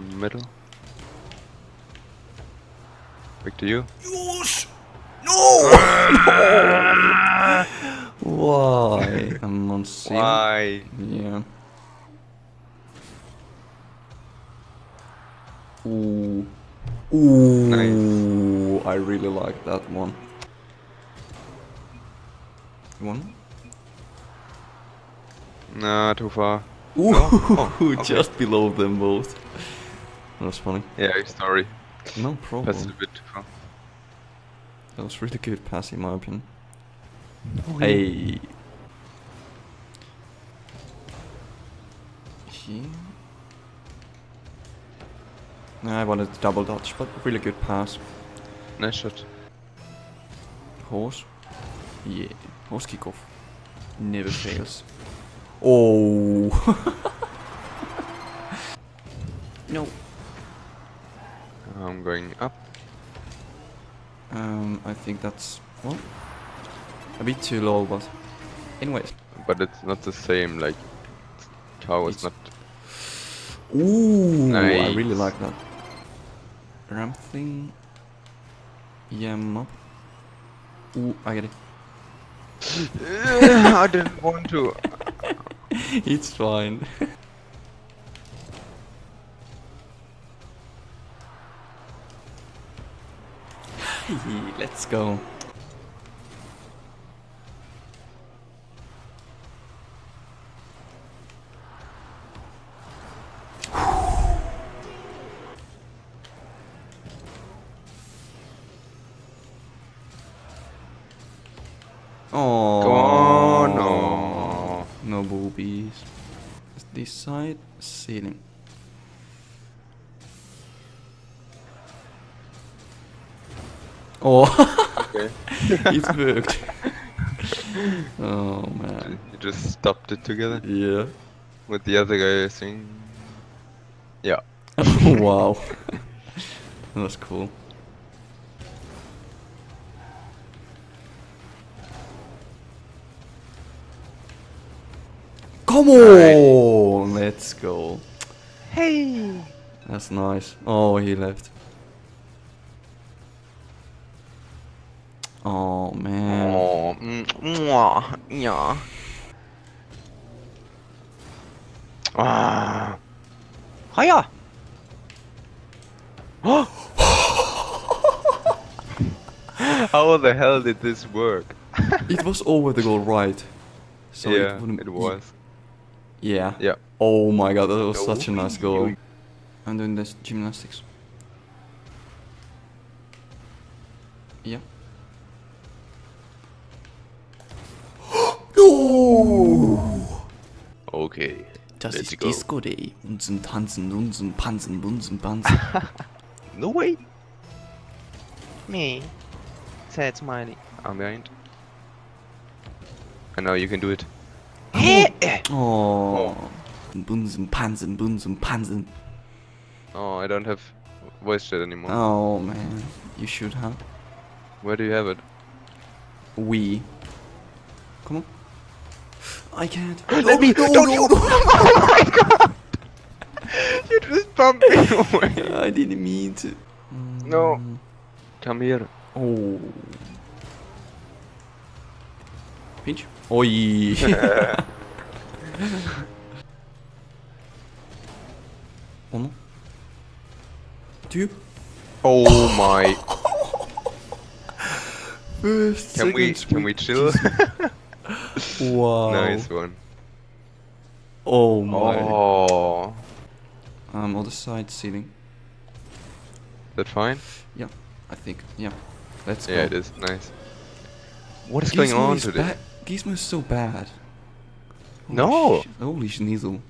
from the middle. Back to you. Yes! No! Why? I'm on C. Why? Yeah. Ooh. Ooh. Nice. I really like that one. One? Nah, too far. Ooh, Oh, okay. just below them both. That was funny. Yeah, sorry. No problem. That's a bit too far. That was really good pass in my opinion. Oh, Hey. Here. I wanted to double dodge, but really good pass. Nice shot. Horse. Yeah. Horse kickoff. Never fails. Oh. I'm going up. Um, I think that's well, a bit too low, but anyways. But it's not the same, like... Cow is not... Ooh, I really like that. Ramp thing. Yam up. Ooh, I get it. I didn't want to. it's fine. Hey, Let's go. Oh no. No boobies. This side, ceiling. Oh, Okay. it worked. oh man. You just stopped it together Yeah. with the other guy saying... Yeah. wow. That's cool. Come on! Let's go. Hey! That's nice. Oh, he left. Oh man. Oh, mm, mwah, yeah. Ah. Hiya! How the hell did this work? It was over the goal right. So yeah, it, wouldn't it was. Yeah. Yeah. Oh my god, that was No such a nice goal. I'm doing this gymnastics. Yeah. Oh! Okay. Das let's ist go. Disco Day. Unsen tanzen, unsen pansen, bunsen pansen. No way. Me. Sad smiley. I'm behind. I know you can do it. oh. oh. Bunsen, pansen, bunsen, pansen. Oh, I don't have voice chat anymore. Oh man, you should have. Where do you have it? We. Come on. I can't. Let me. no, don't no, you. oh my god. you just bumped me away. I didn't mean to. No. Come here. Oh. Pinch. Oi. oh no. Two. Oh my. First, Can we can we chill? Wow. nice one. Oh my. Oh. Um, other side ceiling. That fine? Yeah, I think. Yeah. Let's Yeah, go. it is. Nice. What is going on is today? Gizmo is so bad. Holy No. sh- holy schnizzle.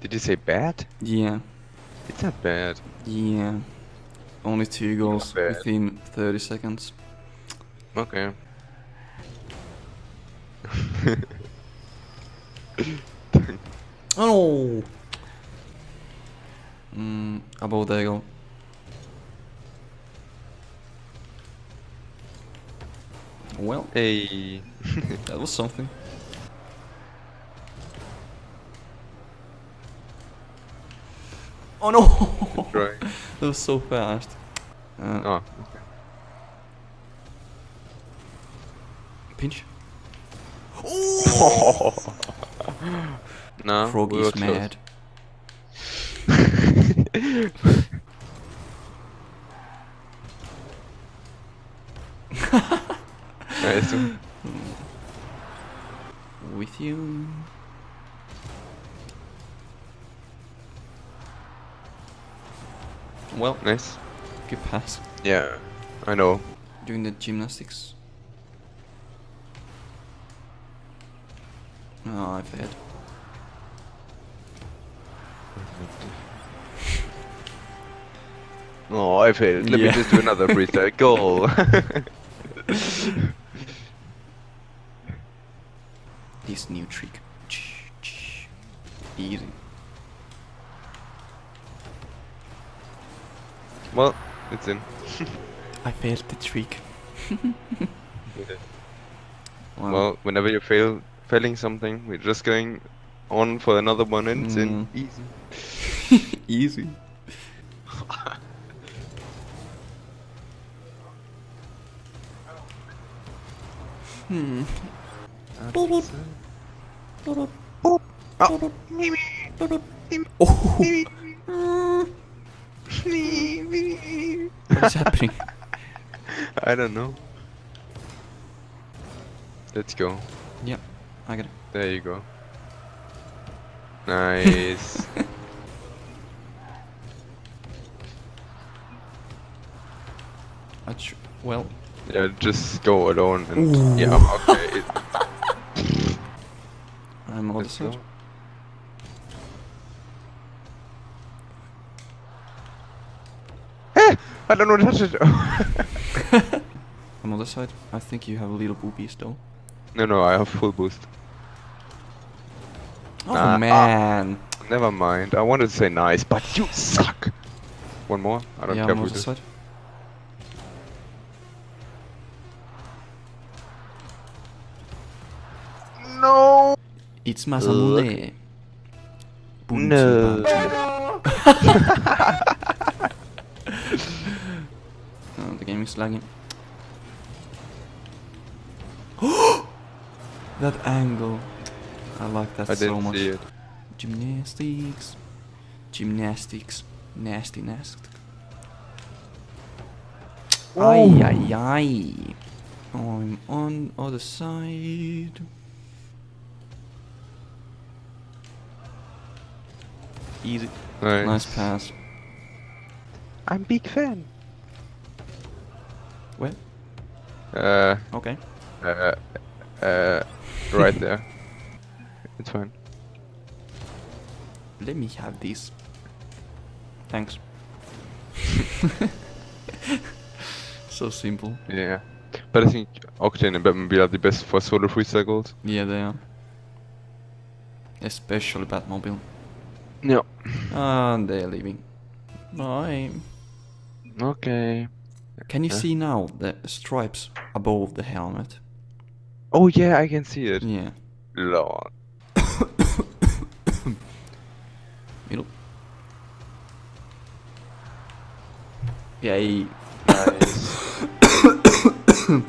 Did you say bad? Yeah. It's not bad. Yeah. Only two goals within 30 seconds. Okay. Oh! Mm, above there you go. Well, hey. that was something. Oh no! That was so fast. Uh, Oh. Pinch. no. we Froggy's close. mad. nice. With you. Well, Nice. good pass. Yeah. I know. Doing the gymnastics. Oh, I've had. Oh, I failed. Let Yeah. me just do another freestyle goal. This new trick. Easy. well, it's in. I failed the trick. Well, whenever you fail failing something, we're just going on for another one and it's in. Mm. Easy. Easy. hmm. Oh, what is happening? I don't know. Let's go. Yeah, I got it. There you go. Nice. Well, yeah, just go alone and yeah, okay. I'm on the Let's side. Eh, I don't know how to touch it. I'm on the side. I think you have a little boobies though. no, no, I have full boost. Oh Nah, ah. man. Never mind. I wanted to say nice, but you suck. One more. I don't yeah, care I'm on who this. side. No. It's Masamune. Bunchi No. Oh, the game is lagging. that angle. I like that I so didn't much. see it. Gymnastics. Gymnastics. Nasty nasty. Ay ay ay. I'm on other side. Easy. Nice. Nice pass. I'm big fan. Where? Uh, Okay. uh, uh, right there. It's fine. Let me have this. Thanks. so simple. Yeah. But I think Octane and Batmobile are the best for solo freestyle goals. Yeah, they are. Especially Batmobile. Yeah. And they're leaving. Bye. Okay. Can you see now the stripes above the helmet? Oh yeah, I can see it. Yeah. Lord. Middle. Yay. Nice.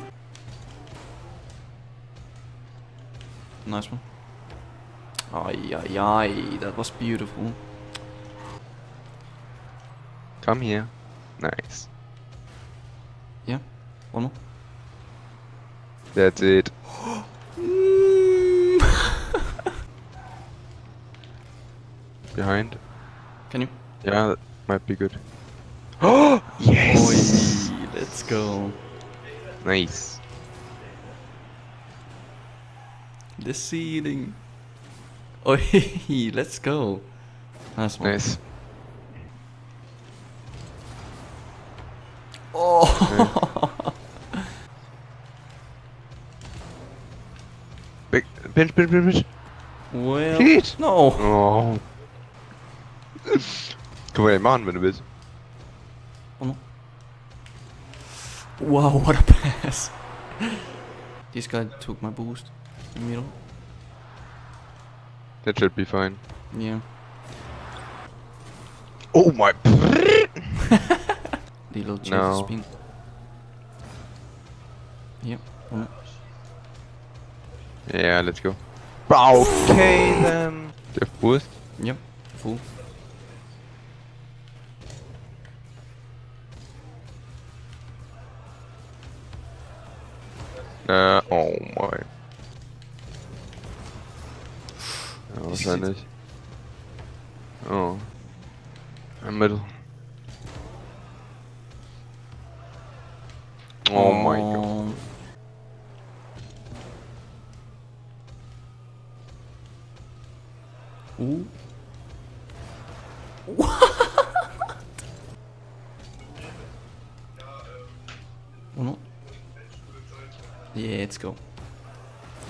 Nice one. Ay, ay, ay. That was beautiful. Come here. Nice. Yeah. One more. That's it. Mm. Behind. Can you? Yeah, that might be good. Oh yes. Oi, let's go. Nice. The seeding. Oi, let's go. Nice one. Nice. Oh. Big pinch, pinch, pinch, pinch. well. Shit. No. Oh. Kan vara man men du vet. Oh, no. Wow, what a pass. this guy took my boost in the middle. That should be fine. Yeah. Oh my. Little change No. of spin. Yep. Oh, Yeah, let's go. Okay then. The boost. yep. Full. Uh, oh my. Oh, Is zijn it- is. Oh. Oh my god. Yeah, it's cool.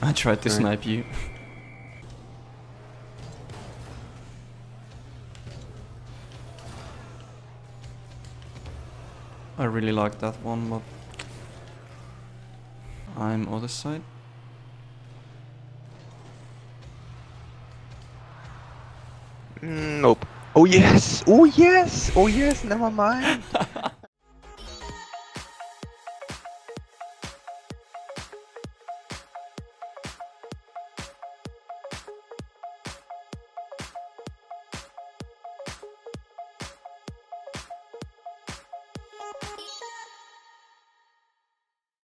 I tried to Right. snipe you. I really like that one, but I'm other side. Nope. Oh yes! Oh yes! Oh yes! Never mind.